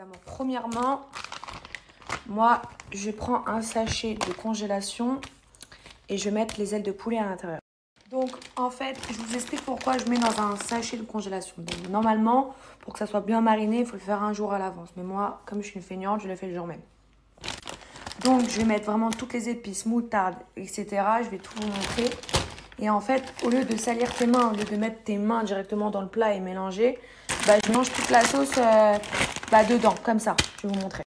amours, premièrement, moi, je prends un sachet de congélation et je vais mettre les ailes de poulet à l'intérieur. Donc, en fait, je vous explique pourquoi je mets dans un sachet de congélation. normalement, pour que ça soit bien mariné, il faut le faire un jour à l'avance. Mais moi, comme je suis une feignante, je le fais le jour même. Donc, je vais mettre vraiment toutes les épices, moutarde, etc. Je vais tout vous montrer. Et en fait, au lieu de salir tes mains, au lieu de mettre tes mains directement dans le plat et mélanger, bah, je mélange toute la sauce euh, bah, dedans, comme ça. Je vais vous montrer.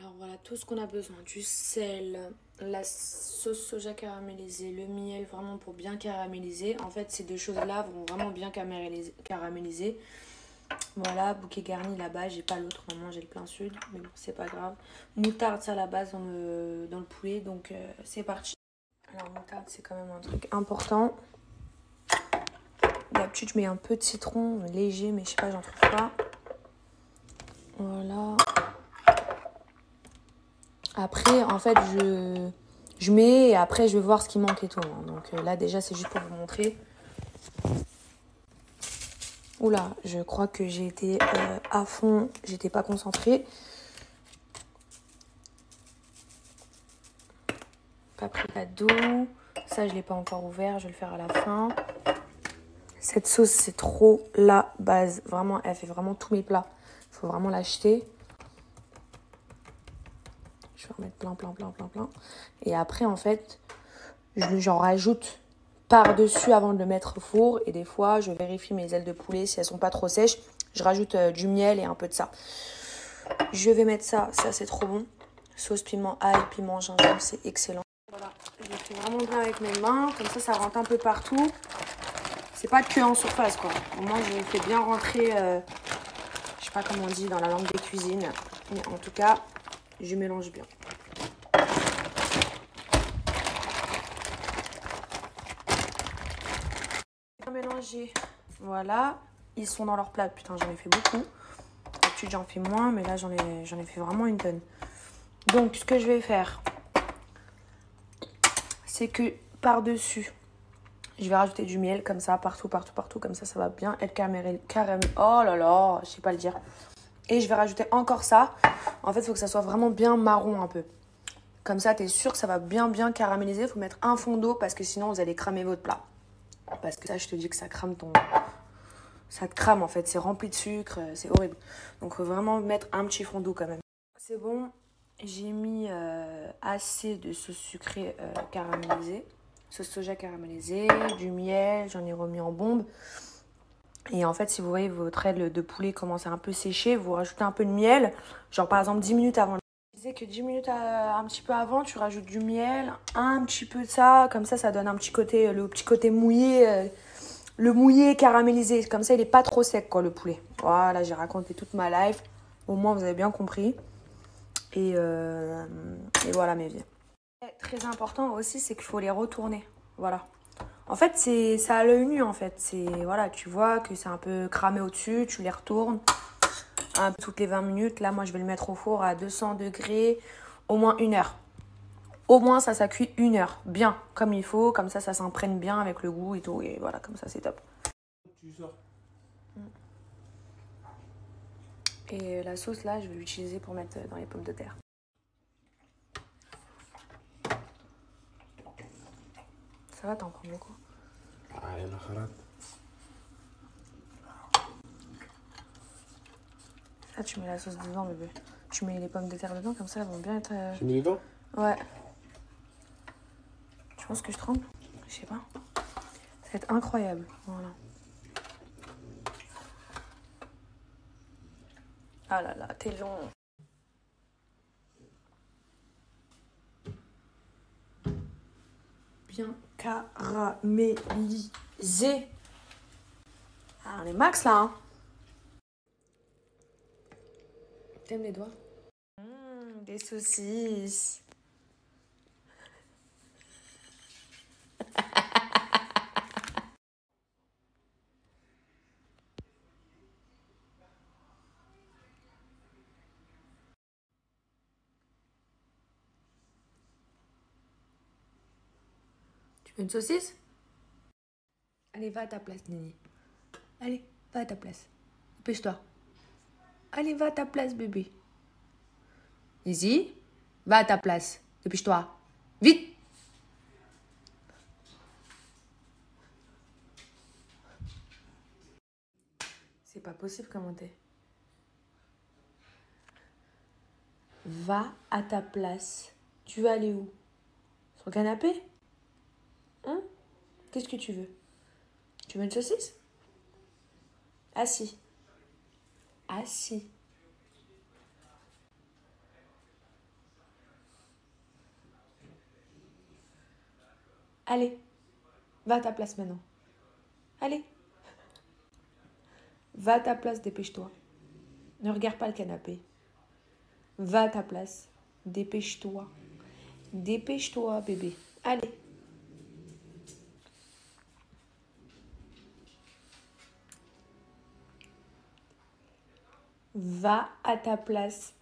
Alors voilà, tout ce qu'on a besoin. Du sel, la sauce soja caramélisée, le miel vraiment pour bien caraméliser. En fait, ces deux choses-là vont vraiment bien caraméliser. Voilà, bouquet garni là-bas, j'ai pas l'autre, moment j'ai le plein sud, mais bon, c'est pas grave. Moutarde, ça la base dans le, dans le poulet, donc euh, c'est parti. C'est quand même un truc important. D'habitude, je mets un peu de citron léger, mais je sais pas, j'en trouve pas. Voilà. Après, en fait, je, je mets et après, je vais voir ce qui manque et tout. Hein. Donc euh, là, déjà, c'est juste pour vous montrer. Oula, je crois que j'ai été euh, à fond, j'étais pas concentrée. Paprika doux. Ça, je l'ai pas encore ouvert, je vais le faire à la fin. Cette sauce, c'est trop la base. Vraiment, elle fait vraiment tous mes plats. Il faut vraiment l'acheter. Je vais en mettre plein, plein, plein, plein, plein. Et après, en fait, j'en rajoute par-dessus avant de le mettre au four. Et des fois, je vérifie mes ailes de poulet si elles sont pas trop sèches. Je rajoute euh, du miel et un peu de ça. Je vais mettre ça, ça c'est trop bon. Sauce piment ail, piment gingembre, c'est excellent. Fais vraiment bien avec mes mains, comme ça ça rentre un peu partout. C'est pas que en surface quoi. Au moins je fais bien rentrer, euh, je sais pas comment on dit dans la langue des cuisines. Mais en tout cas, je mélange bien. mélanger. Voilà. Ils sont dans leur plat. Putain, j'en ai fait beaucoup. D'habitude, j'en fais moins, mais là, j'en ai, ai fait vraiment une tonne. Donc, ce que je vais faire, c'est que par-dessus, je vais rajouter du miel comme ça, partout, partout, partout. Comme ça, ça va bien être caramel. Oh là là, je sais pas le dire. Et je vais rajouter encore ça. En fait, il faut que ça soit vraiment bien marron un peu. Comme ça, tu es sûr que ça va bien, bien caraméliser. Il faut mettre un fond d'eau parce que sinon, vous allez cramer votre plat. Parce que ça, je te dis que ça crame ton... Ça te crame en fait, c'est rempli de sucre, c'est horrible. Donc faut vraiment mettre un petit fond d'eau quand même. C'est bon, j'ai mis euh, assez de sauce sucrée euh, caramélisée, sauce soja caramélisée, du miel, j'en ai remis en bombe. Et en fait, si vous voyez votre aile de poulet commence à un peu sécher, vous rajoutez un peu de miel, genre par exemple 10 minutes avant disais que 10 minutes un petit peu avant, tu rajoutes du miel, un petit peu de ça, comme ça, ça donne un petit côté, le petit côté mouillé, euh, le mouillé caramélisé. Comme ça, il n'est pas trop sec, quoi, le poulet. Voilà, j'ai raconté toute ma life. Au moins, vous avez bien compris. Et, euh, et voilà, mes vies. Très important aussi, c'est qu'il faut les retourner. Voilà. En fait, c'est ça à l'œil nu, en fait. C'est, voilà, tu vois que c'est un peu cramé au-dessus, tu les retournes toutes les 20 minutes. Là, moi, je vais le mettre au four à 200 degrés, au moins une heure. Au moins, ça, ça cuit une heure. Bien, comme il faut. Comme ça, ça s'imprègne bien avec le goût et tout. Et voilà, comme ça, c'est top. Et la sauce, là, je vais l'utiliser pour mettre dans les pommes de terre. Ça va, t'en prends beaucoup? Ah, Ah, tu mets la sauce dedans, bébé. Tu mets les pommes de terre dedans, comme ça, elles vont bien être. Tu mets dedans? Ouais. Tu penses que je trempe? Je sais pas. Ça va être incroyable. Voilà. Ah là là, t'es long. Bien caramélisé. Ah, on est max là, hein T'aimes les doigts? Mmh, Des saucisses. tu veux une saucisse? Allez, va à ta place, Nini. Allez, va à ta place. Dépêche-toi. Allez, va à ta place, bébé. Easy, va à ta place. Dépêche-toi. Vite C'est pas possible comment t'es? Va à ta place. Tu vas aller où? Sur le canapé? Hein Qu'est-ce que tu veux? Tu veux une saucisse? Assis. Assis. Allez, va à ta place maintenant. Allez. Va à ta place, dépêche-toi. Ne regarde pas le canapé. Va à ta place. Dépêche-toi. Dépêche-toi, bébé. Allez. Va à ta place.